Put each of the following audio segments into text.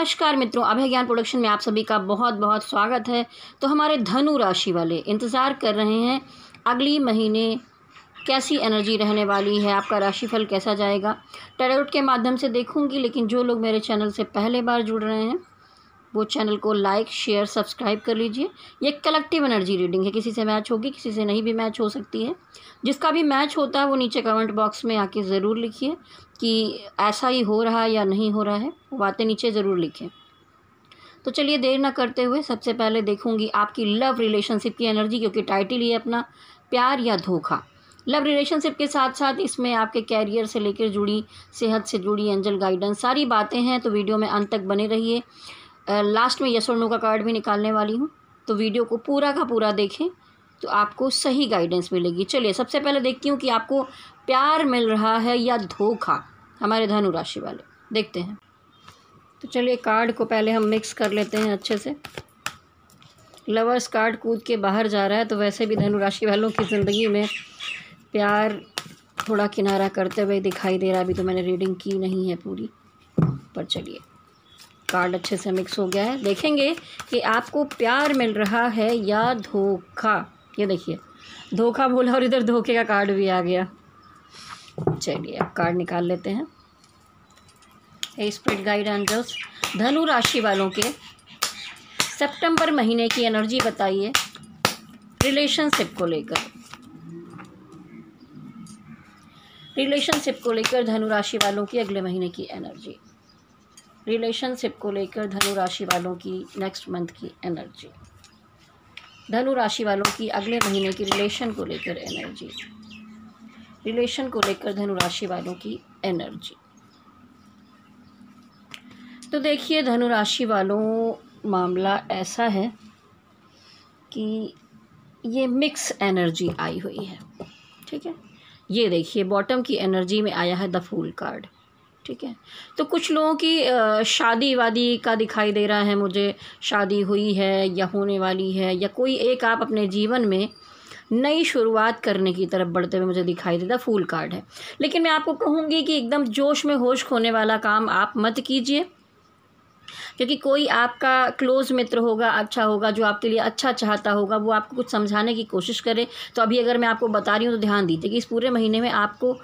नमस्कार मित्रों, अभय ज्ञान प्रोडक्शन में आप सभी का बहुत बहुत स्वागत है। तो हमारे धनु राशि वाले इंतज़ार कर रहे हैं, अगली महीने कैसी एनर्जी रहने वाली है, आपका राशिफल कैसा जाएगा? टेरोट के माध्यम से देखूँगी, लेकिन जो लोग मेरे चैनल से पहले बार जुड़ रहे हैं वो चैनल को लाइक, शेयर, सब्सक्राइब कर लीजिए। ये कलेक्टिव एनर्जी रीडिंग है। किसी से मैच होगी, किसी से नहीं भी मैच हो सकती है। जिसका भी मैच होता है, वो नीचे कमेंट बॉक्स में आके ज़रूर लिखिए कि ऐसा ही हो रहा है या नहीं हो रहा है। वो बातें नीचे ज़रूर लिखें। तो चलिए देर ना करते हुए सबसे पहले देखूँगी आपकी लव रिलेशनशिप की एनर्जी, क्योंकि टाइटल ही अपना प्यार या धोखा। लव रिलेशनशिप के साथ साथ इसमें आपके कैरियर से लेकर जुड़ी, सेहत से जुड़ी, एंजल गाइडेंस, सारी बातें हैं। तो वीडियो में अंत तक बने रहिए। लास्ट में नो का कार्ड भी निकालने वाली हूँ। तो वीडियो को पूरा का पूरा देखें तो आपको सही गाइडेंस मिलेगी। चलिए, सबसे पहले देखती हूँ कि आपको प्यार मिल रहा है या धोखा, हमारे धनु राशि वाले। देखते हैं। तो चलिए कार्ड को पहले हम मिक्स कर लेते हैं अच्छे से। लवर्स कार्ड कूद के बाहर जा रहा है तो वैसे भी धनु राशि वालों की ज़िंदगी में प्यार थोड़ा किनारा करते हुए दिखाई दे रहा है। अभी तो मैंने रीडिंग की नहीं है पूरी, पर चलिए। कार्ड अच्छे से मिक्स हो गया है। देखेंगे कि आपको प्यार मिल रहा है या धोखा। ये देखिए, धोखा बोला और इधर धोखे का कार्ड भी आ गया। चलिए, अब कार्ड निकाल लेते हैं। हे स्प्रिट गाइड एंजल्स धनु राशि वालों के सितंबर महीने की एनर्जी बताइए रिलेशनशिप को लेकर। रिलेशनशिप को लेकर धनु राशि वालों की अगले महीने की एनर्जी रिलेशनशिप को लेकर धनु राशि वालों की नेक्स्ट मंथ की एनर्जी धनु राशि वालों की अगले महीने की रिलेशन को लेकर एनर्जी रिलेशन को लेकर धनु राशि वालों की एनर्जी तो देखिए, धनु राशि वालों, मामला ऐसा है कि ये मिक्स एनर्जी आई हुई है, ठीक है? ये देखिए बॉटम की एनर्जी में आया है द फूल कार्ड ठीक है। तो कुछ लोगों की शादी वादी का दिखाई दे रहा है, मुझे शादी हुई है या होने वाली है या कोई एक आप अपने जीवन में नई शुरुआत करने की तरफ़ बढ़ते हुए मुझे दिखाई देता, फूल कार्ड है। लेकिन मैं आपको कहूँगी कि एकदम जोश में होश खोने वाला काम आप मत कीजिए। क्योंकि कोई आपका क्लोज़ मित्र होगा अच्छा होगा, जो आपके लिए अच्छा चाहता होगा, वो आपको कुछ समझाने की कोशिश करे। तो अभी अगर मैं आपको बता रही हूँ तो ध्यान दीजिए कि इस पूरे महीने में आपको,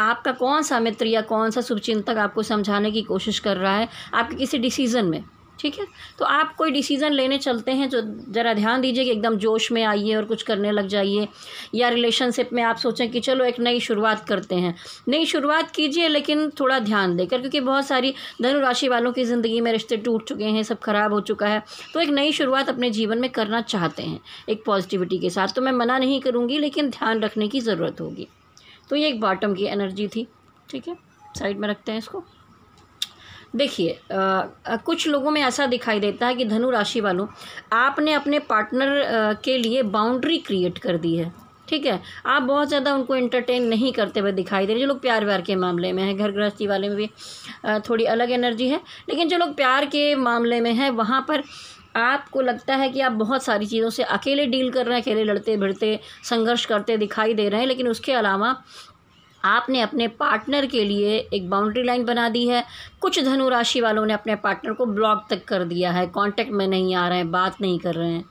आपका कौन सा मित्र या कौन सा शुभचिंतक आपको समझाने की कोशिश कर रहा है, आपके किसी डिसीज़न में। ठीक है? तो आप कोई डिसीज़न लेने चलते हैं जो ज़रा ध्यान दीजिए कि एकदम जोश में आइए और कुछ करने लग जाइए, या रिलेशनशिप में आप सोचें कि चलो एक नई शुरुआत करते हैं। नई शुरुआत कीजिए लेकिन थोड़ा ध्यान देकर क्योंकि बहुत सारी धनुराशि वालों की ज़िंदगी में रिश्ते टूट चुके हैं, सब खराब हो चुका है। तो एक नई शुरुआत अपने जीवन में करना चाहते हैं, एक पॉजिटिविटी के साथ। तो मैं मना नहीं करूँगी, लेकिन ध्यान रखने की ज़रूरत होगी। तो ये एक बॉटम की एनर्जी थी, ठीक है? साइड में रखते हैं इसको। देखिए कुछ लोगों में ऐसा दिखाई देता है कि धनु राशि वालों, आपने अपने पार्टनर के लिए बाउंड्री क्रिएट कर दी है। ठीक है? आप बहुत ज़्यादा उनको एंटरटेन नहीं करते हुए दिखाई दे रहे। जो लोग प्यार व्यार के मामले में हैं। घर गृहस्थी वाले में भी थोड़ी अलग एनर्जी है। लेकिन जो लोग प्यार के मामले में हैं, वहाँ पर आपको लगता है कि आप बहुत सारी चीज़ों से अकेले डील कर रहे हैं। अकेले लड़ते भिड़ते संघर्ष करते दिखाई दे रहे हैं। लेकिन उसके अलावा आपने अपने पार्टनर के लिए एक बाउंड्री लाइन बना दी है। कुछ धनु राशि वालों ने अपने पार्टनर को ब्लॉक तक कर दिया है। कांटेक्ट में नहीं आ रहे हैं, बात नहीं कर रहे हैं।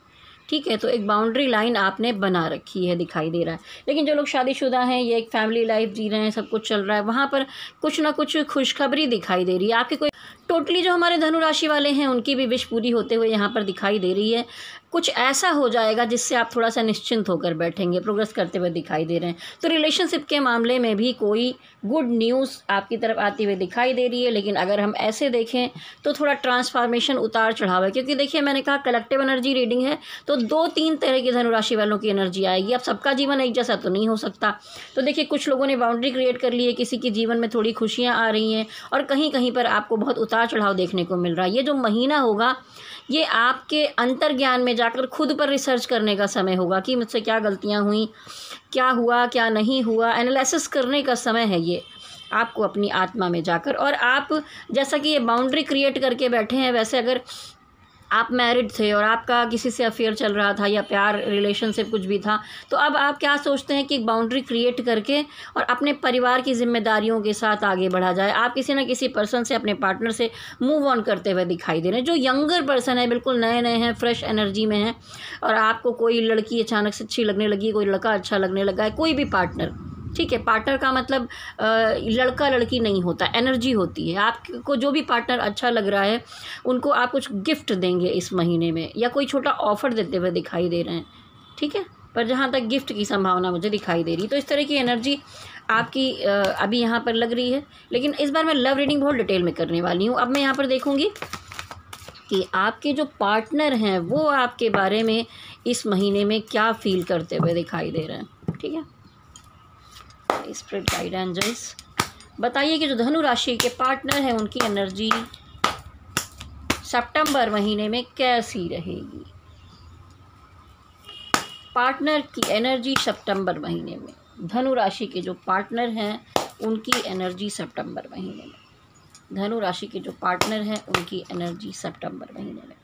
ठीक है तो एक बाउंड्री लाइन आपने बना रखी है, दिखाई दे रहा है। लेकिन जो लोग शादीशुदा हैं, ये एक फैमिली लाइफ जी रहे हैं, सब कुछ चल रहा है। वहाँ पर कुछ ना कुछ खुशखबरी दिखाई दे रही है। आपके कोई टोटली जो हमारे धनु राशि वाले हैं, उनकी भी विश पूरी होते हुए यहाँ पर दिखाई दे रही है। कुछ ऐसा हो जाएगा जिससे आप थोड़ा सा निश्चिंत होकर बैठेंगे प्रोग्रेस करते हुए दिखाई दे रहे हैं। तो रिलेशनशिप के मामले में भी कोई गुड न्यूज़ आपकी तरफ़ आती हुई दिखाई दे रही है, लेकिन अगर हम ऐसे देखें तो थोड़ा ट्रांसफॉर्मेशन उतार चढ़ाव है। क्योंकि देखिए, मैंने कहा कलेक्टिव एनर्जी रीडिंग है तो दो तीन तरह की धनुराशि वालों की एनर्जी आएगी। अब सबका जीवन एक जैसा तो नहीं हो सकता। तो देखिए, कुछ लोगों ने बाउंड्री क्रिएट कर ली है, किसी के जीवन में थोड़ी खुशियाँ आ रही हैं, और कहीं कहीं पर आपको बहुत उतार चढ़ाव देखने को मिल रहा है। ये जो महीना होगा, ये आपके अंतर्ज्ञान में जाकर खुद पर रिसर्च करने का समय होगा कि मुझसे क्या गलतियाँ हुई, क्या हुआ, क्या नहीं हुआ। एनालिसिस करने का समय है ये। आपको अपनी आत्मा में जाकर और आप, जैसा कि ये बाउंड्री क्रिएट करके बैठे हैं, वैसे अगर आप मैरिड थे और आपका किसी से अफेयर चल रहा था या प्यार रिलेशनशिप कुछ भी था तो अब आप क्या सोचते हैं कि एक बाउंड्री क्रिएट करके और अपने परिवार की जिम्मेदारियों के साथ आगे बढ़ा जाए? आप किसी न किसी पर्सन से, अपने पार्टनर से मूव ऑन करते हुए दिखाई दे रहे हैं। जो यंगर पर्सन है, बिल्कुल नए नए हैं फ्रेश एनर्जी में हैं और आपको कोई लड़की अचानक से अच्छी लगने लगी, कोई लड़का अच्छा लगने लगा है, कोई भी पार्टनर ठीक है पार्टनर का मतलब लड़का लड़की नहीं होता एनर्जी होती है। आपको जो भी पार्टनर अच्छा लग रहा है, उनको आप कुछ गिफ्ट देंगे इस महीने में, या कोई छोटा ऑफ़र देते हुए दिखाई दे रहे हैं, ठीक है? पर जहाँ तक गिफ्ट की संभावना मुझे दिखाई दे रही तो इस तरह की एनर्जी आपकी अभी यहाँ पर लग रही है। लेकिन इस बार मैं लव रीडिंग बहुत डिटेल में करने वाली हूँ। अब मैं यहाँ पर देखूँगी कि आपके जो पार्टनर हैं, वो आपके बारे में इस महीने में क्या फील करते हुए दिखाई दे रहे हैं, ठीक है? स्प्रिट गाइड एंजल्स बताइए कि जो धनु राशि के पार्टनर हैं, उनकी एनर्जी सितंबर महीने में कैसी रहेगी? पार्टनर की एनर्जी सितंबर महीने में। धनु राशि के जो पार्टनर हैं, उनकी एनर्जी सितंबर महीने में। धनु राशि के जो पार्टनर हैं, उनकी एनर्जी सितंबर महीने में।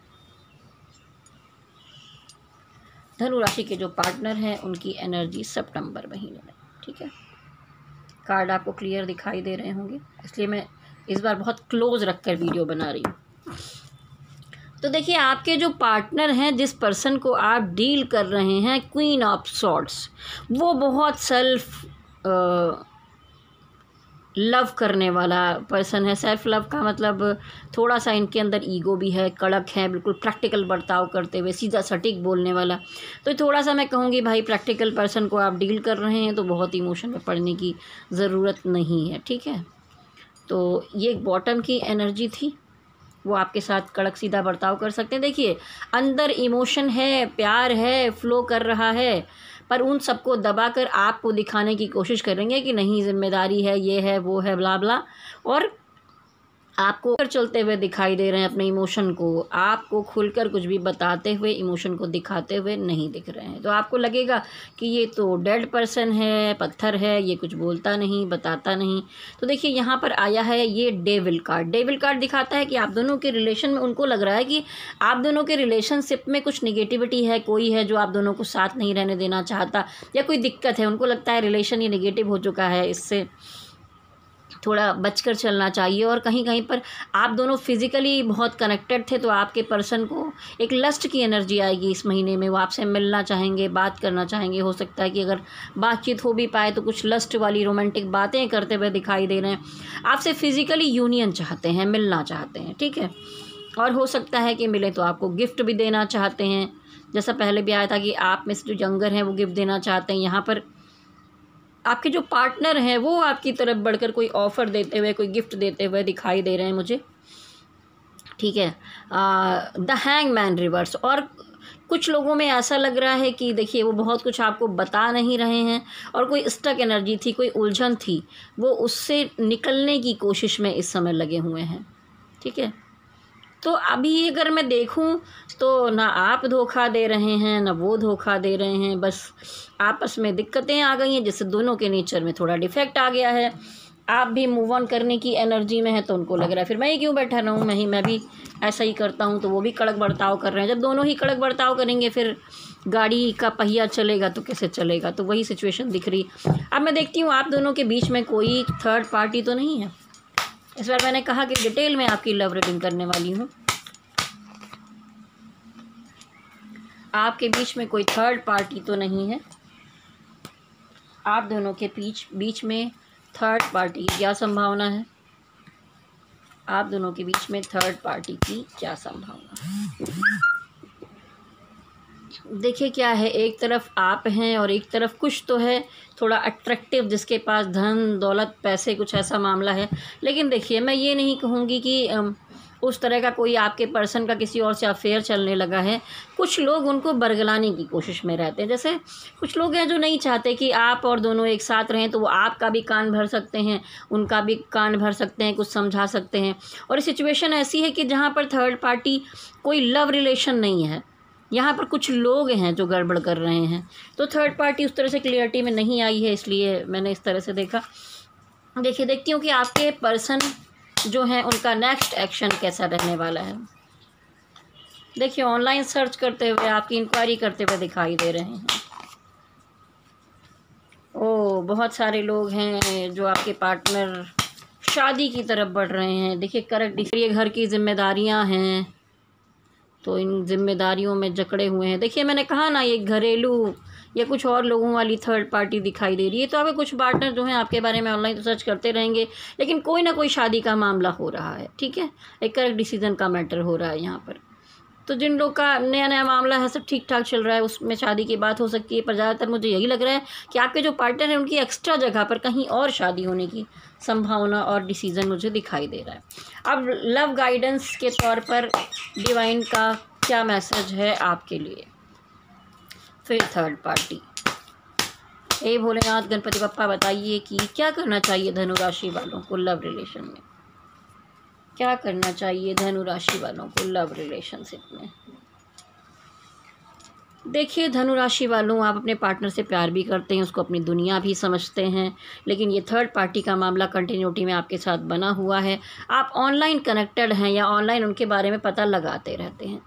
धनु राशि के जो पार्टनर हैं, उनकी एनर्जी सितंबर महीने में। ठीक है? कार्ड आपको क्लियर दिखाई दे रहे होंगे। इसलिए मैं इस बार बहुत क्लोज रख कर वीडियो बना रही हूँ। तो देखिए, आपके जो पार्टनर हैं, जिस पर्सन को आप डील कर रहे हैं, क्वीन ऑफ़ सॉर्ट्स, वो बहुत सेल्फ लव करने वाला पर्सन है। सेल्फ लव का मतलब थोड़ा सा इनके अंदर ईगो भी है, कड़क है, बिल्कुल प्रैक्टिकल बर्ताव करते हुए, सीधा सटीक बोलने वाला। तो थोड़ा सा मैं कहूँगी भाई प्रैक्टिकल पर्सन को आप डील कर रहे हैं तो बहुत इमोशन में पड़ने की ज़रूरत नहीं है, ठीक है? तो ये बॉटम की एनर्जी थी। वो आपके साथ कड़क सीधा बर्ताव कर सकते हैं। देखिए, अंदर इमोशन है, प्यार है फ्लो कर रहा है पर उन सबको दबा कर आपको दिखाने की कोशिश करेंगे कि नहीं, ज़िम्मेदारी है, ये है, वो है, बला बला। और आपको चलते हुए दिखाई दे रहे हैं अपने इमोशन को। आपको खुलकर कुछ भी बताते हुए, इमोशन को दिखाते हुए नहीं दिख रहे हैं। तो आपको लगेगा कि ये तो डेड पर्सन है, पत्थर है, ये कुछ बोलता नहीं, बताता नहीं। तो देखिए, यहाँ पर आया है ये डेविल कार्ड। डेविल कार्ड दिखाता है कि आप दोनों के रिलेशन में उनको लग रहा है कि आप दोनों के रिलेशनशिप में कुछ निगेटिविटी है, कोई है जो आप दोनों को साथ नहीं रहने देना चाहता या कोई दिक्कत है। उनको लगता है रिलेशन ये निगेटिव हो चुका है इससे। थोड़ा बचकर चलना चाहिए और कहीं कहीं पर आप दोनों फिज़िकली बहुत कनेक्टेड थे तो आपके पर्सन को एक लस्ट की एनर्जी आएगी इस महीने में। वो आपसे मिलना चाहेंगे, बात करना चाहेंगे। हो सकता है कि अगर बातचीत हो भी पाए तो कुछ लस्ट वाली रोमांटिक बातें करते हुए दिखाई दे रहे हैं। आपसे फ़िज़िकली यूनियन चाहते हैं, मिलना चाहते हैं, ठीक है? और हो सकता है कि मिले तो आपको गिफ्ट भी देना चाहते हैं। जैसा पहले भी आया था कि आप में से जो यंगर हैं, वो गिफ्ट देना चाहते हैं। यहाँ पर आपके जो पार्टनर हैं, वो आपकी तरफ़ बढ़कर कोई ऑफ़र देते हुए, कोई गिफ्ट देते हुए दिखाई दे रहे हैं मुझे। ठीक है? The hang man reverse. और कुछ लोगों में ऐसा लग रहा है कि देखिए, वो बहुत कुछ आपको बता नहीं रहे हैं और कोई स्टक एनर्जी थी, कोई उलझन थी, वो उससे निकलने की कोशिश में इस समय लगे हुए हैं। ठीक है? तो अभी अगर मैं देखूँ तो ना आप धोखा दे रहे हैं, ना वो धोखा दे रहे हैं। बस आपस में दिक्कतें आ गई हैं जिससे दोनों के नेचर में थोड़ा डिफेक्ट आ गया है। आप भी मूव ऑन करने की एनर्जी में है तो उनको लग रहा है, फिर मैं ही क्यों बैठा रहूँ? मैं ही मैं भी ऐसा ही करता हूँ तो वो भी कड़क बर्ताव कर रहे हैं। जब दोनों ही कड़क बर्ताव करेंगे, फिर गाड़ी का पहिया चलेगा तो कैसे चलेगा? तो वही सिचुएशन दिख रही। अब मैं देखती हूँ, आप दोनों के बीच में कोई थर्ड पार्टी तो नहीं है? इस बार मैंने कहा कि डिटेल में आपकी लव रीडिंग करने वाली हूँ। आपके बीच में कोई थर्ड पार्टी तो नहीं है। आप दोनों के बीच बीच में थर्ड पार्टी की क्या संभावना है? आप दोनों के बीच में थर्ड पार्टी की क्या संभावना है? देखिए क्या है, एक तरफ़ आप हैं और एक तरफ़ कुछ तो है। थोड़ा अट्रैक्टिव जिसके पास धन, दौलत, पैसे, कुछ ऐसा मामला है। लेकिन देखिए, मैं ये नहीं कहूँगी कि उस तरह का कोई आपके पर्सन का किसी और से अफेयर चलने लगा है। कुछ लोग उनको बरगलाने की कोशिश में रहते हैं। जैसे कुछ लोग हैं जो नहीं चाहते कि आप और दोनों एक साथ रहें तो वो आपका भी कान भर सकते हैं, उनका भी कान भर सकते हैं, कुछ समझा सकते हैं। और सिचुएशन ऐसी है कि जहाँ पर थर्ड पार्टी कोई लव रिलेशन नहीं है। यहाँ पर कुछ लोग हैं जो गड़बड़ कर रहे हैं। तो थर्ड पार्टी उस तरह से क्लियरिटी में नहीं आई है, इसलिए मैंने इस तरह से देखा। देखिए, देखती हूँ कि आपके पर्सन जो हैं, उनका नेक्स्ट एक्शन कैसा रहने वाला है। देखिए ऑनलाइन सर्च करते हुए, आपकी इंक्वायरी करते हुए दिखाई दे रहे हैं। ओ बहुत सारे लोग हैं जो आपके पार्टनर शादी की तरफ़ बढ़ रहे हैं। देखिए, करेक्ट ये घर की जिम्मेदारियाँ हैं। तो इन जिम्मेदारियों में जकड़े हुए हैं। देखिए, मैंने कहा ना, ये घरेलू या कुछ और लोगों वाली थर्ड पार्टी दिखाई दे रही है। तो अगर कुछ पार्टनर जो हैं, आपके बारे में ऑनलाइन तो सर्च करते रहेंगे, लेकिन कोई ना कोई शादी का मामला हो रहा है, ठीक है? एक करेक्ट डिसीज़न का मैटर हो रहा है यहाँ पर। तो जिन लोग का नया नया मामला है, सब ठीक ठाक चल रहा है, उसमें शादी की बात हो सकती है, पर ज़्यादातर मुझे यही लग रहा है कि आपके जो पार्टनर हैं, उनकी एक्स्ट्रा जगह पर कहीं और शादी होने की संभावना और डिसीज़न मुझे दिखाई दे रहा है। अब लव गाइडेंस के तौर पर डिवाइन का क्या मैसेज है आपके लिए? फिर थर्ड पार्टी हे भोलेनाथ, गणपति पप्पा बताइए कि क्या करना चाहिए धनुराशि वालों को लव रिलेशन में? क्या करना चाहिए धनु राशि वालों को लव रिलेशनशिप में? देखिए धनु राशि वालों, आप अपने पार्टनर से प्यार भी करते हैं, उसको अपनी दुनिया भी समझते हैं, लेकिन ये थर्ड पार्टी का मामला कंटिन्यूटी में आपके साथ बना हुआ है। आप ऑनलाइन कनेक्टेड हैं या ऑनलाइन उनके बारे में पता लगाते रहते हैं।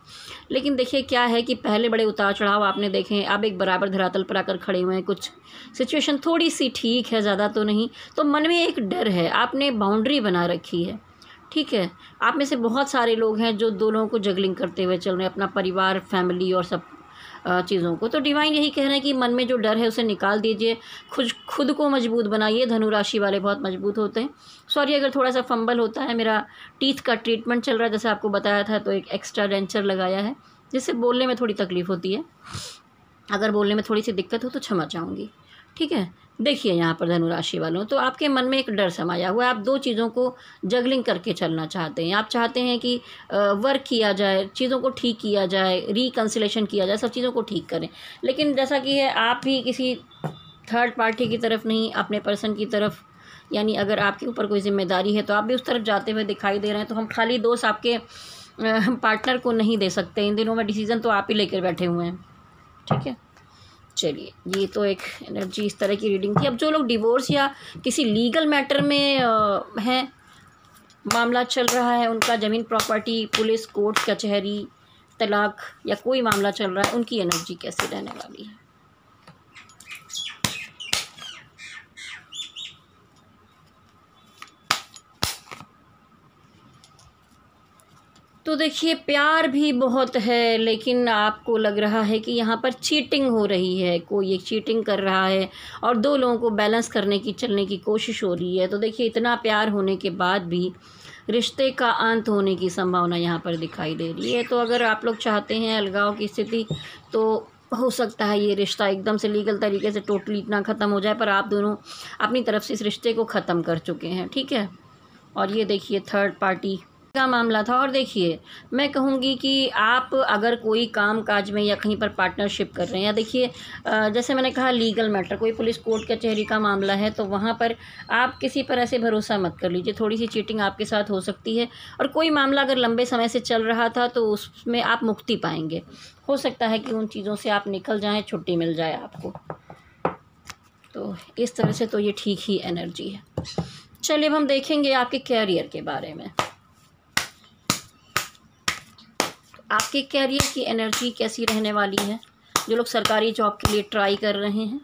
लेकिन देखिए, क्या है कि पहले बड़े उतार चढ़ाव आपने देखे अब एक बराबर धरातल पर आकर खड़े हुए हैं, कुछ सिचुएशन थोड़ी सी ठीक है, ज़्यादा तो नहीं तो मन में एक डर है, आपने बाउंड्री बना रखी है। ठीक है। आप में से बहुत सारे लोग हैं जो दो लोगों को जगलिंग करते हुए चल रहे हैं, अपना परिवार फैमिली और सब चीज़ों को। तो डिवाइन यही कह रहे हैं कि मन में जो डर है उसे निकाल दीजिए। खुद खुद को मज़बूत बनाइए। धनु राशि वाले बहुत मज़बूत होते हैं। सॉरी अगर थोड़ा सा फंबल होता है, मेरा टीथ का ट्रीटमेंट चल रहा है, जैसे आपको बताया था तो एक एक्स्ट्रा डेंचर लगाया है, जिससे बोलने में थोड़ी तकलीफ़ होती है। अगर बोलने में थोड़ी सी दिक्कत हो तो क्षमा चाहूँगी। ठीक है? देखिए यहाँ पर धनुराशि वालों तो आपके मन में एक डर समाया हुआ है। आप दो चीज़ों को जगलिंग करके चलना चाहते हैं। आप चाहते हैं कि वर्क किया जाए, चीज़ों को ठीक किया जाए रिकन्सिलेशन किया जाए, सब चीज़ों को ठीक करें। लेकिन जैसा कि है, आप भी किसी थर्ड पार्टी की तरफ़ नहीं, अपने पर्सन की तरफ़, यानी अगर आपके ऊपर कोई ज़िम्मेदारी है तो आप भी उस तरफ़ जाते हुए दिखाई दे रहे हैं तो हम खाली दोस्त आपके पार्टनर को नहीं दे सकते। इन दिनों में डिसीज़न तो आप ही लेकर बैठे हुए हैं। ठीक है? चलिए, ये तो एक एनर्जी इस तरह की रीडिंग थी। अब जो लोग डिवोर्स या किसी लीगल मैटर में हैं, मामला चल रहा है, उनका ज़मीन प्रॉपर्टी पुलिस कोर्ट कचहरी, तलाक या कोई मामला चल रहा है, उनकी एनर्जी कैसे रहने वाली है? तो देखिए, प्यार भी बहुत है, लेकिन आपको लग रहा है कि यहाँ पर चीटिंग हो रही है। कोई एक चीटिंग कर रहा है और दो लोगों को बैलेंस करने की, चलने की कोशिश हो रही है। तो देखिए, इतना प्यार होने के बाद भी रिश्ते का अंत होने की संभावना यहाँ पर दिखाई दे रही है। तो अगर आप लोग चाहते हैं अलगाव की स्थिति तो हो सकता है ये रिश्ता एकदम से लीगल तरीके से टोटली इतना ख़त्म हो जाए, पर आप दोनों अपनी तरफ़ से इस रिश्ते को ख़त्म कर चुके हैं, ठीक है? और ये देखिए थर्ड पार्टी का मामला था। और देखिए, मैं कहूँगी कि आप अगर कोई काम काज में या कहीं पर पार्टनरशिप कर रहे हैं, या देखिए जैसे मैंने कहा लीगल मैटर कोई पुलिस कोर्ट कचहरी का का मामला है तो वहाँ पर आप किसी पर ऐसे भरोसा मत कर लीजिए। थोड़ी सी चीटिंग आपके साथ हो सकती है। और कोई मामला अगर लंबे समय से चल रहा था तो उसमें आप मुक्ति पाएँगे। हो सकता है कि उन चीज़ों से आप निकल जाएँ, छुट्टी मिल जाए आपको। तो इस तरह से तो ये ठीक ही एनर्जी है। चलिए, अब हम देखेंगे आपके कैरियर के बारे में। आपके कैरियर की एनर्जी कैसी रहने वाली है? जो लोग सरकारी जॉब के लिए ट्राई कर रहे हैं।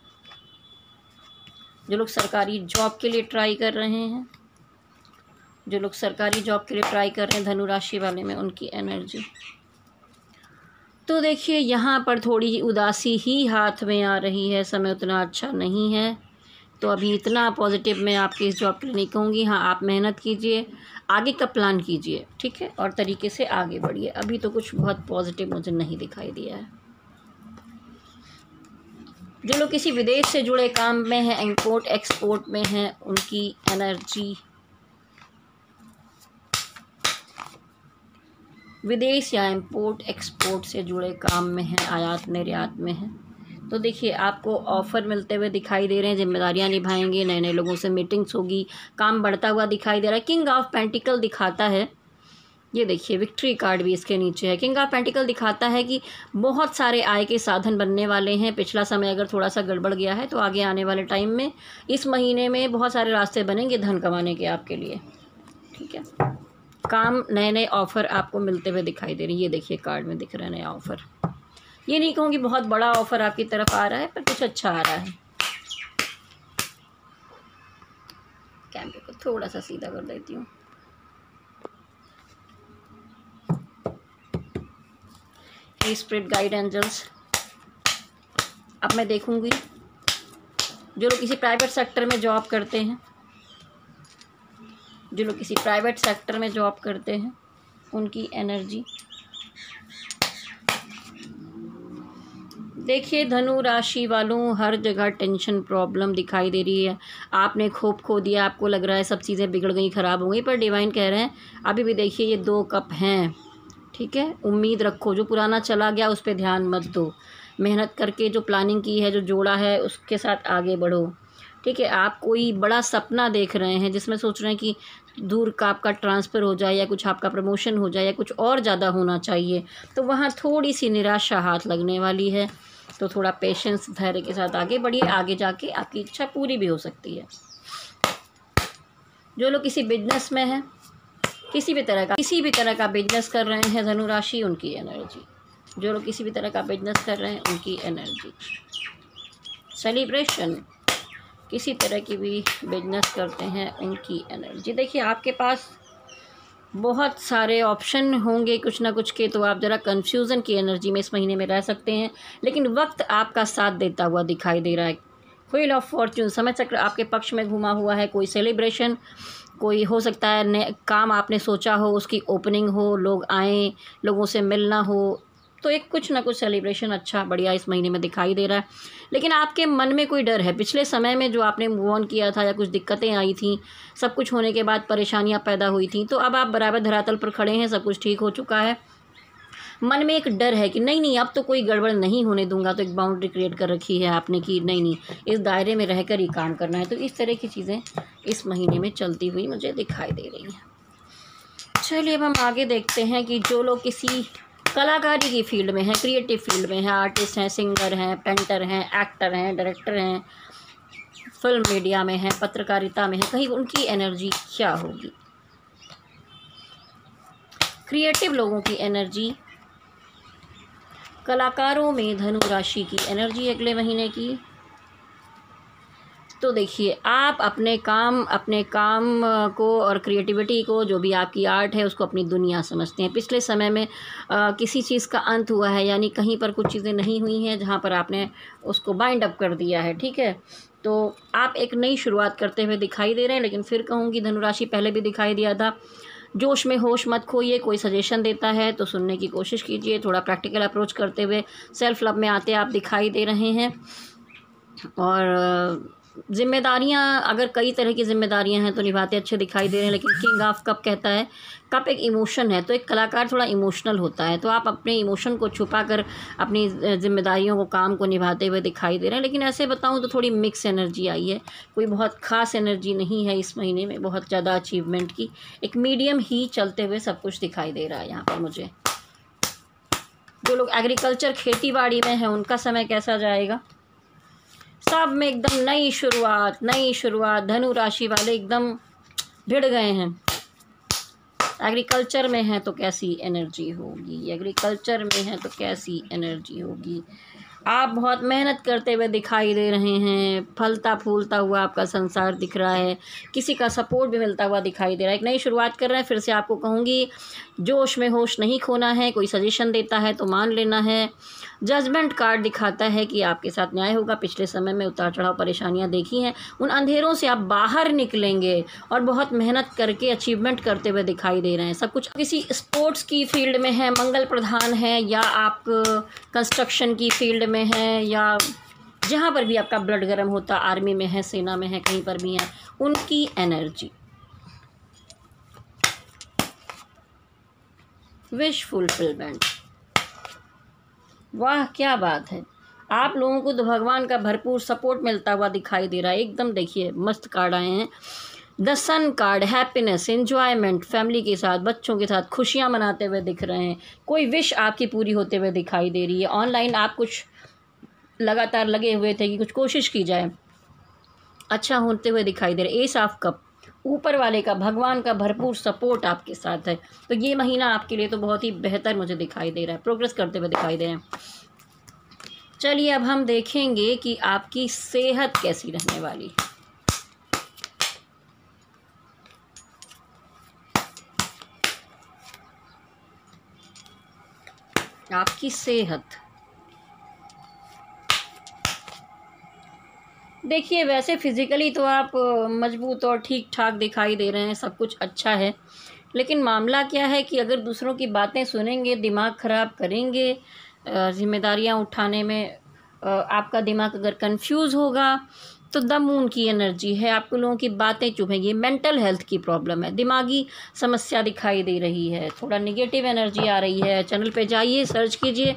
जो लोग सरकारी जॉब के लिए ट्राई कर रहे हैं। जो लोग सरकारी जॉब के लिए ट्राई कर रहे हैं धनुराशि वाले में उनकी एनर्जी तो देखिए, यहाँ पर थोड़ी उदासी ही हाथ में आ रही है। समय उतना अच्छा नहीं है। तो अभी इतना पॉजिटिव मैं आपके इस जॉब के लिए नहीं कहूँगी। हाँ आप मेहनत कीजिए। आगे का प्लान कीजिए, ठीक है? और तरीके से आगे बढ़िए। अभी तो कुछ बहुत पॉजिटिव मुझे नहीं दिखाई दिया है। जो लोग किसी विदेश से जुड़े काम में हैं इंपोर्ट एक्सपोर्ट में हैं, उनकी एनर्जी विदेश या इंपोर्ट एक्सपोर्ट से जुड़े काम में हैं आयात निर्यात में हैं। तो देखिए, आपको ऑफ़र मिलते हुए दिखाई दे रहे हैं, जिम्मेदारियाँ निभाएँगे नए नए लोगों से मीटिंग्स होगी, काम बढ़ता हुआ दिखाई दे रहा है। किंग ऑफ़ पेंटिकल दिखाता है, ये देखिए विक्ट्री कार्ड भी इसके नीचे है। किंग ऑफ़ पेंटिकल दिखाता है कि बहुत सारे आय के साधन बनने वाले हैं। पिछला समय अगर थोड़ा सा गड़बड़ गया है तो आगे आने वाले टाइम में, इस महीने में बहुत सारे रास्ते बनेंगे धन कमाने के आपके लिए। ठीक है? काम नए नए ऑफ़र आपको मिलते हुए दिखाई दे रहे हैं। ये देखिए कार्ड में दिख रहा है नया ऑफ़र ये नहीं कहूँगी बहुत बड़ा ऑफ़र आपकी तरफ़ आ रहा है, पर कुछ अच्छा आ रहा है। कैमरे को थोड़ा सा सीधा कर देती हूँ। स्प्रिट गाइड एंजल्स अब मैं देखूँगी जो लोग किसी प्राइवेट सेक्टर में जॉब करते हैं, जो लोग किसी प्राइवेट सेक्टर में जॉब करते हैं, उनकी एनर्जी देखिए, धनु राशि वालों, हर जगह टेंशन प्रॉब्लम दिखाई दे रही है। आपने खोप खो दिया, आपको लग रहा है सब चीज़ें बिगड़ गई, ख़राब हो गई, पर डिवाइन कह रहे हैं, अभी भी देखिए ये दो कप हैं, ठीक है? उम्मीद रखो, जो पुराना चला गया, उस पर ध्यान मत दो। मेहनत करके जो प्लानिंग की है, जो जोड़ा है, उसके साथ आगे बढ़ो, ठीक है? आप कोई बड़ा सपना देख रहे हैं, जिसमें सोच रहे हैं कि दूर का आपका ट्रांसफ़र हो जाए, या कुछ आपका प्रमोशन हो जाए, या कुछ और ज़्यादा होना चाहिए तो वहाँ थोड़ी सी निराशा हाथ लगने वाली है। तो थोड़ा पेशेंस धैर्य के साथ आगे बढ़िए, आगे जाके आपकी इच्छा पूरी भी हो सकती है। जो लोग किसी बिज़नेस में हैं, किसी भी तरह का, किसी भी तरह का बिज़नेस कर रहे हैं, धनुराशि, उनकी एनर्जी जो लोग किसी भी तरह का बिज़नेस कर रहे हैं, उनकी एनर्जी सेलिब्रेशन किसी तरह की भी बिज़नेस करते हैं, उनकी एनर्जी देखिए, आपके पास बहुत सारे ऑप्शन होंगे कुछ ना कुछ के तो आप ज़रा कन्फ्यूज़न की एनर्जी में इस महीने में रह सकते हैं। लेकिन वक्त आपका साथ देता हुआ दिखाई दे रहा है। व्हील ऑफ़ फॉर्च्यून समय चक्र आपके पक्ष में घुमा हुआ है। कोई सेलिब्रेशन कोई हो सकता है काम आपने सोचा हो, उसकी ओपनिंग हो, लोग आएँ, लोगों से मिलना हो तो एक कुछ ना कुछ सेलिब्रेशन अच्छा बढ़िया इस महीने में दिखाई दे रहा है। लेकिन आपके मन में कोई डर है? पिछले समय में जो आपने मूव ऑन किया था या कुछ दिक्कतें आई थी, सब कुछ होने के बाद परेशानियाँ पैदा हुई थी तो अब आप बराबर धरातल पर खड़े हैं, सब कुछ ठीक हो चुका है। मन में एक डर है कि नहीं नहीं, अब तो कोई गड़बड़ नहीं होने दूँगा तो एक बाउंड्री क्रिएट कर रखी है आपने कि नहीं नहीं, इस दायरे में रहकर ही काम करना है। तो इस तरह की चीज़ें इस महीने में चलती हुई मुझे दिखाई दे रही हैं। चलिए अब हम आगे देखते हैं कि जो लोग किसी कलाकारी की फ़ील्ड में हैं क्रिएटिव फ़ील्ड में हैं आर्टिस्ट हैं सिंगर हैं पेंटर हैं एक्टर हैं डायरेक्टर हैं फ़िल्म मीडिया में हैं, पत्रकारिता में हैं, कहीं उनकी एनर्जी क्या होगी? क्रिएटिव लोगों की एनर्जी कलाकारों में धनु राशि की एनर्जी अगले महीने की तो देखिए आप अपने काम अपने काम को और क्रिएटिविटी को जो भी आपकी आर्ट है उसको अपनी दुनिया समझते हैं। पिछले समय में आ, किसी चीज़ का अंत हुआ है यानी कहीं पर कुछ चीज़ें नहीं हुई हैं जहाँ पर आपने उसको बाइंड अप कर दिया है ठीक है? तो आप एक नई शुरुआत करते हुए दिखाई दे रहे हैं लेकिन फिर कहूँगी धनुराशि पहले भी दिखाई दिया था। जोश में होश मत खोइए कोई सजेशन देता है तो सुनने की कोशिश कीजिए थोड़ा प्रैक्टिकल अप्रोच करते हुए सेल्फ लव में आते आप दिखाई दे रहे हैं। और जिम्मेदारियाँ, अगर कई तरह की जिम्मेदारियाँ हैं तो निभाते अच्छे दिखाई दे रहे हैं, लेकिन किंग ऑफ़ कप कहता है कप एक इमोशन है तो एक कलाकार थोड़ा इमोशनल होता है तो आप अपने इमोशन को छुपा कर अपनी जिम्मेदारियों को, काम को निभाते हुए दिखाई दे रहे हैं। लेकिन ऐसे बताऊँ तो थोड़ी मिक्स एनर्जी आई है। कोई बहुत ख़ास एनर्जी नहीं है इस महीने में, बहुत ज़्यादा अचीवमेंट की। एक मीडियम ही चलते हुए सब कुछ दिखाई दे रहा है यहाँ पर मुझे। जो लोग एग्रीकल्चर खेती बाड़ी में हैं, उनका समय कैसा जाएगा? सब में एकदम नई शुरुआत नई शुरुआत, धनु राशि वाले एकदम भिड़ गए हैं। एग्रीकल्चर में है तो कैसी एनर्जी होगी? एग्रीकल्चर में है तो कैसी एनर्जी होगी? आप बहुत मेहनत करते हुए दिखाई दे रहे हैं। फलता फूलता हुआ आपका संसार दिख रहा है। किसी का सपोर्ट भी मिलता हुआ दिखाई दे रहा है। एक नई शुरुआत कर रहे हैं, फिर से आपको कहूँगी, जोश में होश नहीं खोना है। कोई सजेशन देता है तो मान लेना है। जजमेंट कार्ड दिखाता है कि आपके साथ न्याय होगा। पिछले समय में उतार चढ़ाव परेशानियाँ देखी हैं। उन अंधेरों से आप बाहर निकलेंगे और बहुत मेहनत करके अचीवमेंट करते हुए दिखाई दे रहे हैं। सब कुछ किसी स्पोर्ट्स की फ़ील्ड में है। मंगल प्रधान है या आप कंस्ट्रक्शन की फ़ील्ड में है या जहाँ पर भी आपका ब्लड गर्म होता आर्मी में है, सेना में है, कहीं पर भी है, उनकी एनर्जी विश फुलफिलमेंट वाह, क्या बात है। आप लोगों को तो भगवान का भरपूर सपोर्ट मिलता हुआ दिखाई दे रहा है। एकदम देखिए, मस्त कार्ड आए हैं। The sun card, happiness enjoyment family के साथ, बच्चों के साथ खुशियाँ मनाते हुए दिख रहे हैं। कोई विश आपकी पूरी होते हुए दिखाई दे रही है। ऑनलाइन आप कुछ लगातार लगे हुए थे कि कुछ कोशिश की जाए। अच्छा होते हुए दिखाई दे रहे एस ऑफ़ कप, ऊपर वाले का, भगवान का भरपूर सपोर्ट आपके साथ है। तो ये महीना आपके लिए तो बहुत ही बेहतर मुझे दिखाई दे रहा है। प्रोग्रेस करते हुए दिखाई दे रहे हैं। चलिए अब हम देखेंगे कि आपकी सेहत कैसी रहने वाली है। आपकी सेहत। देखिए, वैसे फ़िज़िकली तो आप मज़बूत और ठीक ठाक दिखाई दे रहे हैं, सब कुछ अच्छा है। लेकिन मामला क्या है कि अगर दूसरों की बातें सुनेंगे, दिमाग ख़राब करेंगे ज़िम्मेदारियाँ उठाने में आपका दिमाग अगर कंफ्यूज होगा तो द मून की एनर्जी है, आपको लोगों की बातें चुभेंगी मेंटल हेल्थ की प्रॉब्लम है, दिमागी समस्या दिखाई दे रही है, थोड़ा निगेटिव एनर्जी आ रही है। चैनल पे जाइए, सर्च कीजिए।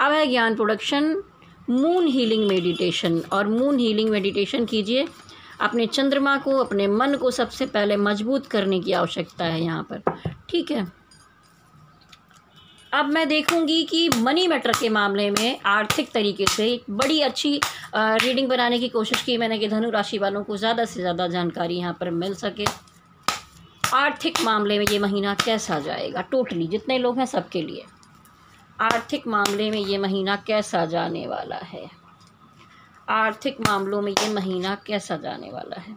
अब है ज्ञान प्रोडक्शन, मून हीलिंग मेडिटेशन, और मून हीलिंग मेडिटेशन कीजिए। अपने चंद्रमा को, अपने मन को सबसे पहले मज़बूत करने की आवश्यकता है यहाँ पर। ठीक है? अब मैं देखूँगी कि मनी मैटर के मामले में आर्थिक तरीके से एक बड़ी अच्छी रीडिंग बनाने की कोशिश की मैंने कि धनु राशि वालों को ज़्यादा से ज़्यादा जानकारी यहाँ पर मिल सके। आर्थिक मामले में ये महीना कैसा जाएगा? टोटली जितने लोग हैं सबके लिए। आर्थिक मामले में ये महीना कैसा जाने वाला है? आर्थिक मामलों में ये महीना कैसा जाने वाला है?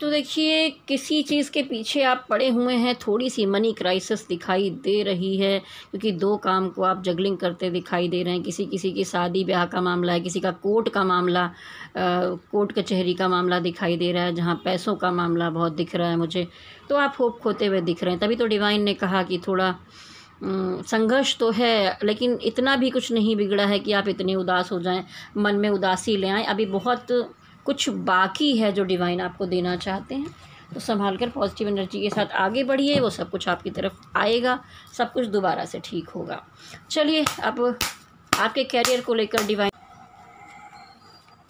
तो देखिए, किसी चीज़ के पीछे आप पड़े हुए हैं थोड़ी सी मनी क्राइसिस दिखाई दे रही है, क्योंकि दो काम को आप जगलिंग करते दिखाई दे रहे हैं। किसी किसी की शादी, ब्याह का मामला है, किसी का कोर्ट का मामला कोर्ट कचहरी का मामला दिखाई दे रहा है, जहाँ पैसों का मामला बहुत दिख रहा है मुझे। तो आप होप खोते हुए दिख रहे हैं। तभी तो डिवाइन ने कहा कि थोड़ा संघर्ष तो है, लेकिन इतना भी कुछ नहीं बिगड़ा है कि आप इतने उदास हो जाएँ, मन में उदासी ले आएँ। अभी बहुत कुछ बाकी है जो डिवाइन आपको देना चाहते हैं। तो संभाल कर पॉजिटिव एनर्जी के साथ आगे बढ़िए, वो सब कुछ आपकी तरफ़ आएगा, सब कुछ दोबारा से ठीक होगा। चलिए, अब आपके कैरियर को लेकर डिवाइन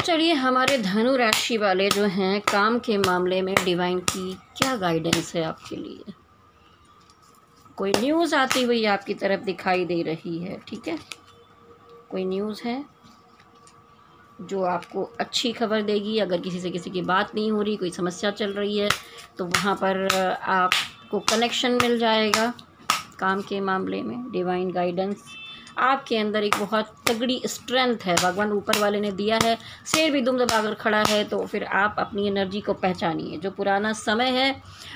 चलिए, हमारे धनु राशि वाले जो हैं, काम के मामले में डिवाइन की क्या गाइडेंस है आपके लिए? कोई न्यूज़ आती हुई आपकी तरफ़ दिखाई दे रही है, ठीक है? कोई न्यूज़ है? जो आपको अच्छी खबर देगी, अगर किसी से किसी की बात नहीं हो रही, कोई समस्या चल रही है तो वहाँ पर आपको कनेक्शन मिल जाएगा काम के मामले में, डिवाइन गाइडेंस। आपके अंदर एक बहुत तगड़ी स्ट्रेंथ है। भगवान ऊपर वाले ने दिया है। शेर भी दुम दबाकर खड़ा है तो फिर आप अपनी एनर्जी को पहचानिए। जो पुराना समय है,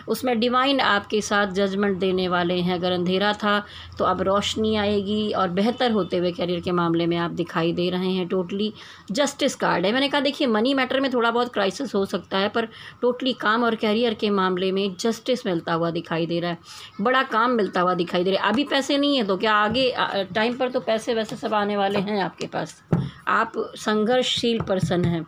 उसमें डिवाइन आपके साथ जजमेंट देने वाले हैं। अगर अंधेरा था तो अब रोशनी आएगी और बेहतर होते हुए करियर के मामले में आप दिखाई दे रहे हैं। टोटली जस्टिस कार्ड है। मैंने कहा, देखिए मनी मैटर में थोड़ा बहुत क्राइसिस हो सकता है, पर टोटली काम और कैरियर के मामले में जस्टिस मिलता हुआ दिखाई दे रहा है। बड़ा काम मिलता हुआ दिखाई दे रहा है। अभी पैसे नहीं है तो क्या आगे टाइम पर तो पैसे वैसे सब आने वाले हैं आपके पास। आप संघर्षशील पर्सन हैं।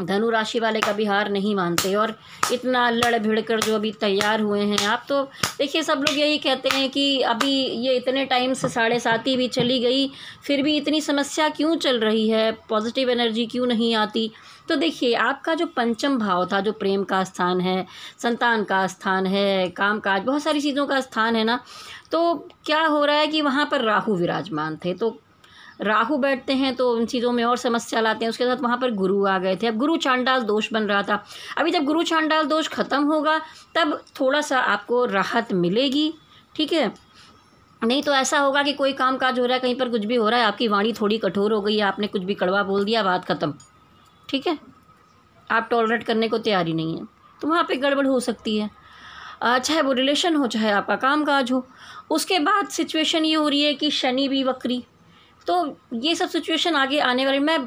धनु राशि वाले कभी हार नहीं मानते और इतना लड़ भिड़ कर जो अभी तैयार हुए हैं, आप तो देखिए, सब लोग यही कहते हैं कि अभी ये इतने टाइम से साढ़े ही भी चली गई, फिर भी इतनी समस्या क्यों चल रही है? पॉजिटिव एनर्जी क्यों नहीं आती? तो देखिए, आपका जो पंचम भाव था, जो प्रेम का स्थान है, संतान का स्थान है काम काज बहुत सारी चीज़ों का स्थान है ना तो क्या हो रहा है कि वहाँ पर राहु विराजमान थे तो राहु बैठते हैं तो उन चीज़ों में और समस्या लाते हैं। उसके साथ वहाँ पर गुरु आ गए थे। अब गुरु चांडाल दोष बन रहा था। अभी जब गुरु चांडाल दोष ख़त्म होगा, तब थोड़ा सा आपको राहत मिलेगी। ठीक है? नहीं तो ऐसा होगा कि कोई काम काज हो रहा है, कहीं पर कुछ भी हो रहा है, आपकी वाणी थोड़ी कठोर हो गई, आपने कुछ भी कड़वा बोल दिया, बात ख़त्म। ठीक है? आप टॉलरेट करने को तैयार ही नहीं है। तो वहाँ पे गड़बड़ हो सकती है। चाहे वो रिलेशन हो, चाहे आपका काम काज हो। उसके बाद सिचुएशन ये हो रही है कि शनि भी वक्री। तो ये सब सिचुएशन आगे आने वाली, मैं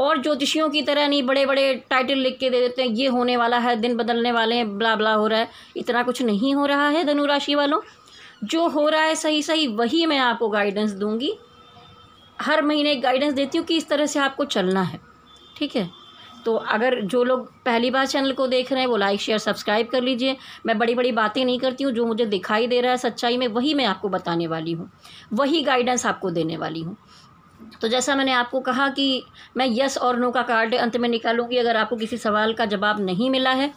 और ज्योतिषियों की तरह नहीं बड़े बड़े टाइटल लिख के दे देते हैं, ये होने वाला है, दिन बदलने वाले हैं ब्ला ब्ला हो रहा है। इतना कुछ नहीं हो रहा है धनुराशि वालों। जो हो रहा है सही सही वही मैं आपको गाइडेंस दूँगी। हर महीने गाइडेंस देती हूँ कि इस तरह से आपको चलना है। ठीक है? तो अगर जो लोग पहली बार चैनल को देख रहे हैं, वो लाइक शेयर सब्सक्राइब कर लीजिए। मैं बड़ी बड़ी बातें नहीं करती हूँ, जो मुझे दिखाई दे रहा है सच्चाई में, वही मैं आपको बताने वाली हूँ। वही गाइडेंस आपको देने वाली हूँ। तो जैसा मैंने आपको कहा कि मैं यस और नो का कार्ड अंत में निकालूँगी, अगर आपको किसी सवाल का जवाब नहीं मिला है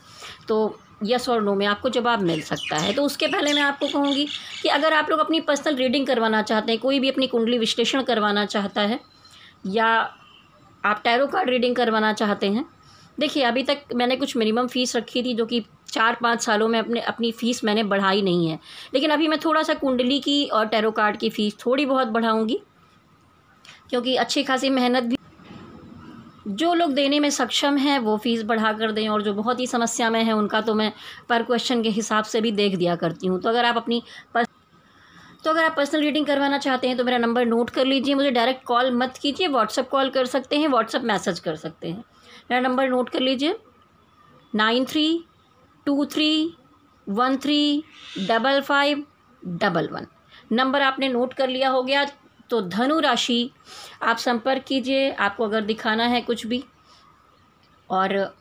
तो यस और नो में आपको जवाब मिल सकता है। तो उसके पहले मैं आपको कहूँगी कि अगर आप लोग अपनी पर्सनल रीडिंग करवाना चाहते हैं, कोई भी अपनी कुंडली विश्लेषण करवाना चाहता है, या आप टैरो कार्ड रीडिंग करवाना चाहते हैं, देखिए, अभी तक मैंने कुछ मिनिमम फ़ीस रखी थी, जो कि चार पाँच सालों में अपने, अपनी फ़ीस मैंने बढ़ाई नहीं है। लेकिन अभी मैं थोड़ा सा कुंडली की और टैरो कार्ड की फ़ीस थोड़ी बहुत बढ़ाऊँगी। क्योंकि अच्छी खासी मेहनत भी जो लोग देने में सक्षम हैं, वो फ़ीस बढ़ा कर दें और जो बहुत ही समस्या में है, उनका तो मैं पर क्वेश्चन के हिसाब से भी देख दिया करती हूँ। तो अगर आप अपनी पर तो अगर आप पर्सनल रीडिंग करवाना चाहते हैं तो मेरा नंबर नोट कर लीजिए। मुझे डायरेक्ट कॉल मत कीजिए। व्हाट्सअप कॉल कर सकते हैं व्हाट्सअप मैसेज कर सकते हैं। मेरा नंबर नोट कर लीजिए। Nine three two three one three double five double one. Number आपने नोट कर लिया हो गया। तो धनु राशि आप संपर्क कीजिए आपको अगर दिखाना है कुछ भी। और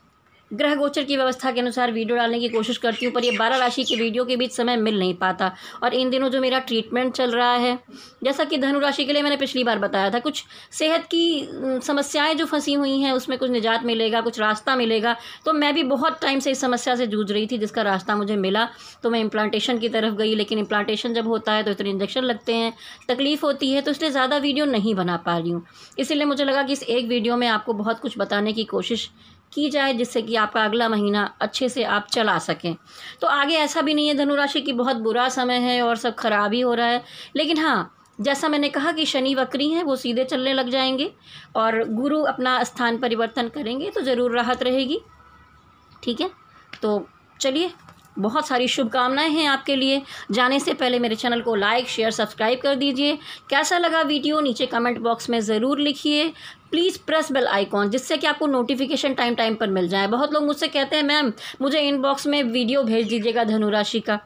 ग्रह गोचर की व्यवस्था के अनुसार वीडियो डालने की कोशिश करती हूँ, पर ये बारह राशि की वीडियो के बीच समय मिल नहीं पाता। और इन दिनों जो मेरा ट्रीटमेंट चल रहा है, जैसा कि धनु राशि के लिए मैंने पिछली बार बताया था, कुछ सेहत की समस्याएँ जो फंसी हुई हैं, उसमें कुछ निजात मिलेगा, कुछ रास्ता मिलेगा तो मैं भी बहुत टाइम से इस समस्या से जूझ रही थी, जिसका रास्ता मुझे मिला। तो मैं इम्प्लांटेशन की तरफ़ गई, लेकिन इम्प्लांटेशन जब होता है तो इतने इंजेक्शन लगते हैं, तकलीफ़ होती है तो इसलिए ज़्यादा वीडियो नहीं बना पा रही हूँ। इसीलिए मुझे लगा कि इस एक वीडियो में आपको बहुत कुछ बताने की कोशिश की जाए जिससे कि आपका अगला महीना अच्छे से आप चला सकें। तो आगे ऐसा भी नहीं है, धनुराशि की बहुत बुरा समय है और सब खराब ही हो रहा है। लेकिन हाँ जैसा मैंने कहा कि शनि वक्री हैं, वो सीधे चलने लग जाएँगे और गुरु अपना स्थान परिवर्तन करेंगे तो ज़रूर राहत रहेगी। ठीक है? तो चलिए बहुत सारी शुभकामनाएँ हैं आपके लिए। जाने से पहले मेरे चैनल को लाइक शेयर सब्सक्राइब कर दीजिए। कैसा लगा वीडियो? नीचे कमेंट बॉक्स में ज़रूर लिखिए। प्लीज़ प्रेस बेल आइकॉन जिससे कि आपको नोटिफिकेशन टाइम टाइम पर मिल जाए। बहुत लोग मुझसे कहते हैं, मैम, मुझे इनबॉक्स में वीडियो भेज दीजिएगा धनुराशि का।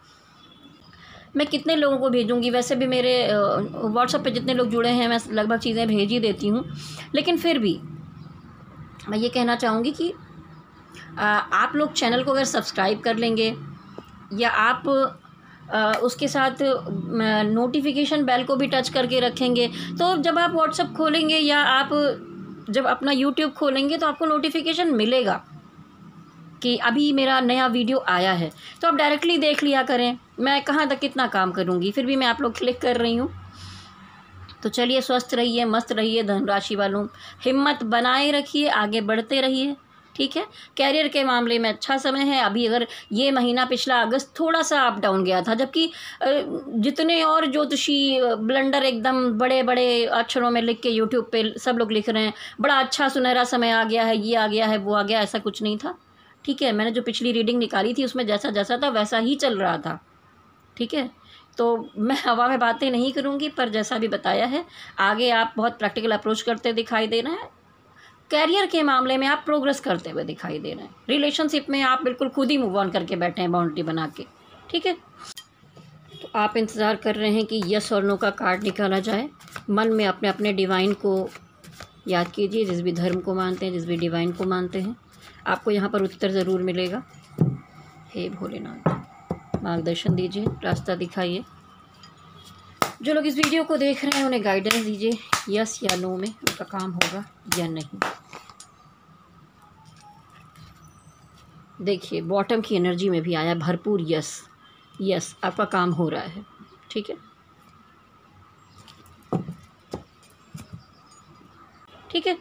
मैं कितने लोगों को भेजूँगी? वैसे भी मेरे व्हाट्सएप पे जितने लोग जुड़े हैं, मैं लगभग चीज़ें भेज ही देती हूँ। लेकिन फिर भी मैं ये कहना चाहूँगी कि आप लोग चैनल को अगर सब्सक्राइब कर लेंगे या आप आ, उसके साथ नोटिफिकेशन बेल को भी टच करके रखेंगे। तो जब आप व्हाट्सअप खोलेंगे या आप जब अपना यूट्यूब खोलेंगे तो आपको नोटिफिकेशन मिलेगा कि अभी मेरा नया वीडियो आया है। तो आप डायरेक्टली देख लिया करें मैं कहाँ तक कितना काम करूँगी फिर भी मैं आप लोग क्लिक कर रही हूँ। तो चलिए स्वस्थ रहिए मस्त रहिए धनराशि वालों हिम्मत बनाए रखिए आगे बढ़ते रहिए। ठीक है? कैरियर के मामले में अच्छा समय है। अभी अगर ये महीना पिछला अगस्त थोड़ा सा अप डाउन गया था, जबकि जितने और ज्योतिषी ब्लंडर एकदम बड़े बड़े अक्षरों में लिख के यूट्यूब पे सब लोग लिख रहे हैं। बड़ा अच्छा सुनहरा समय आ गया है, ये आ गया है, वो आ गया, ऐसा कुछ नहीं था। ठीक है, मैंने जो पिछली रीडिंग निकाली थी, उसमें जैसा जैसा था, वैसा ही चल रहा था। ठीक है? तो मैं हवा में बातें नहीं करूँगी, पर जैसा भी बताया है, आगे आप बहुत प्रैक्टिकल अप्रोच करते दिखाई दे रहे हैं। कैरियर के मामले में आप प्रोग्रेस करते हुए दिखाई दे रहे हैं। रिलेशनशिप में आप बिल्कुल खुद ही मूव ऑन करके बैठे हैं बाउंड्री बना के। ठीक है? तो आप इंतज़ार कर रहे हैं कि यस और नो का कार्ड निकाला जाए। मन में अपने अपने डिवाइन को याद कीजिए, जिस भी धर्म को मानते हैं, जिस भी डिवाइन को मानते हैं। आपको यहाँ पर उत्तर ज़रूर मिलेगा। हे भोलेनाथ, मार्गदर्शन दीजिए, रास्ता दिखाइए। जो लोग इस वीडियो को देख रहे हैं, उन्हें गाइडेंस दीजिए। यस या नो में उनका काम होगा या नहीं। देखिए बॉटम की एनर्जी में भी आया भरपूर यस यस आपका काम हो रहा है। ठीक है? ठीक है?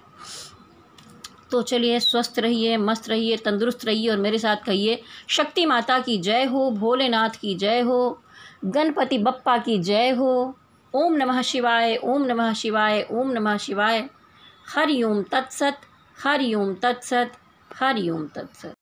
तो चलिए, स्वस्थ रहिए, मस्त रहिए, तंदुरुस्त रहिए और मेरे साथ कहिए, शक्ति माता की जय हो, भोलेनाथ की जय हो। गणपति बप्पा की जय हो। ओम नमः शिवाय, ओम नमः शिवाय, ओम नमः शिवाय। हरि ओम तत्सत, हरि ओम तत्सत, हरि ओम तत्सत।